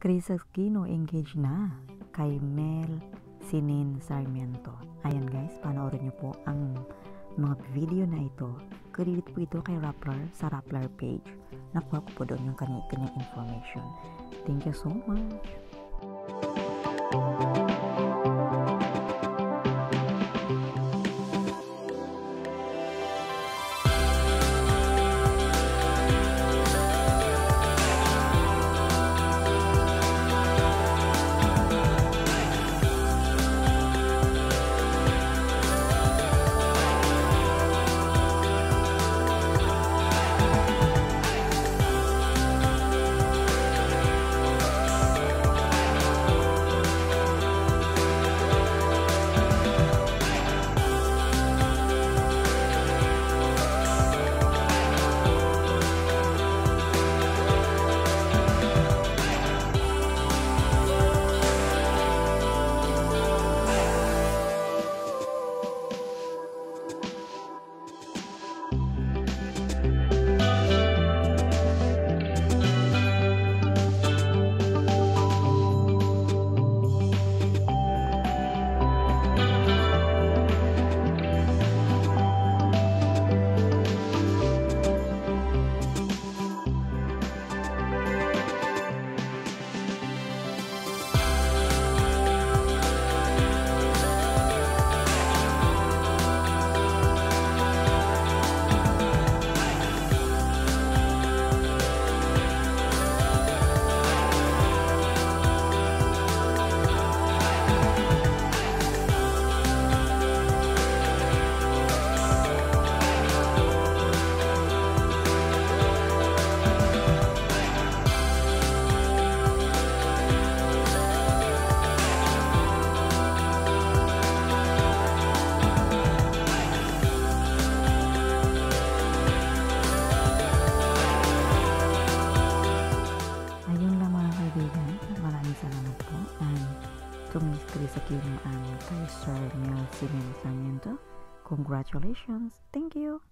Chris Aquino engaged na kay Mel Sinin Sarmiento. Ayan guys, panoorin niyo po ang mga video na ito. Credit po ito kay Rappler sa Rappler page. Nakuha ko po doon yung kanya-kanya information. Thank you so much. Maraming salamat po. And to Miss Chris Aquino and kay Sir Mel Sarmiento. Congratulations. Thank you.